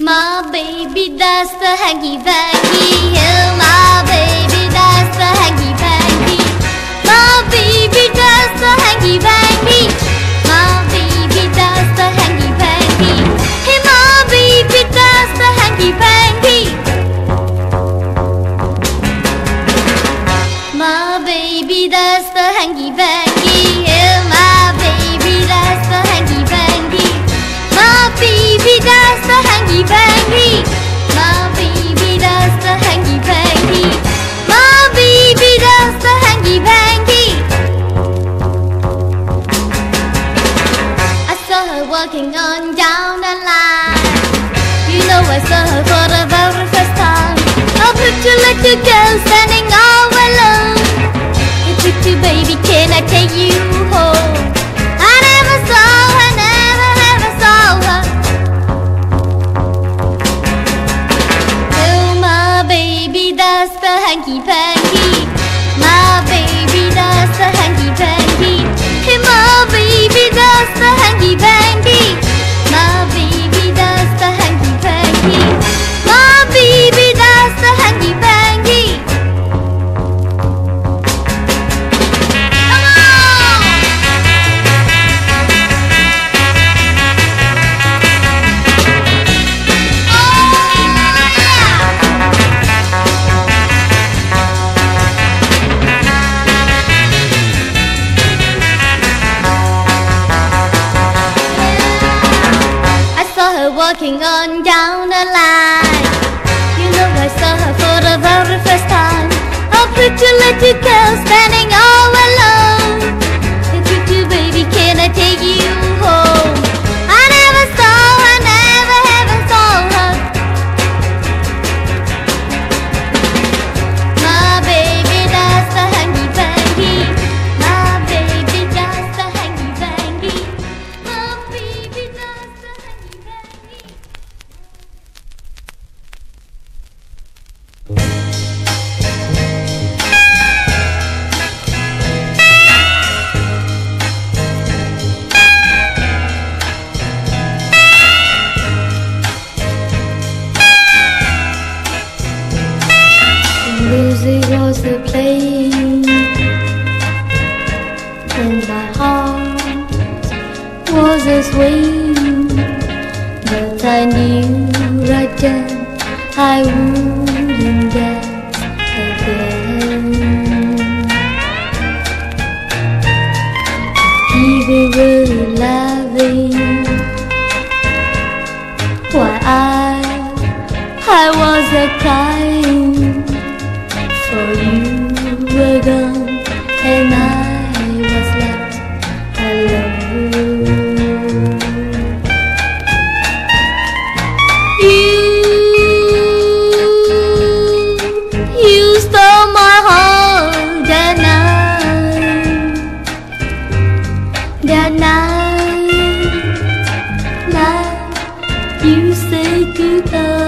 My baby that's the hanky-panky, he'll little girl standing all alone. Your trick to baby, can I take you walking on down the line. You know I saw her for the very first time. How pretty little girl pretend I would 会记得。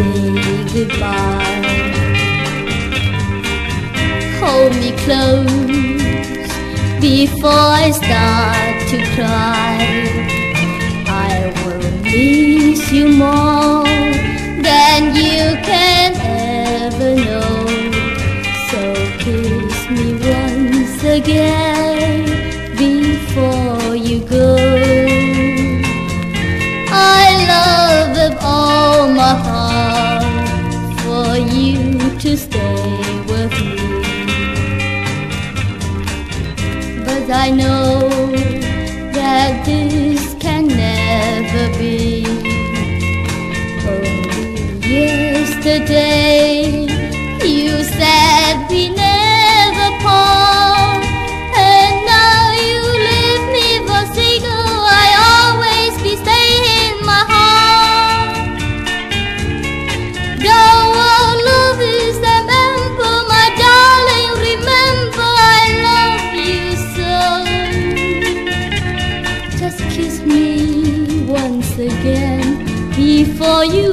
say goodbye. Hold me close before I start to cry. I will miss you more than you can ever know. So kiss me once again. the day you said we never part, and now you leave me for single. I always be staying in my heart. Though our love is a member, my darling, remember I love you so. Just kiss me once again before you.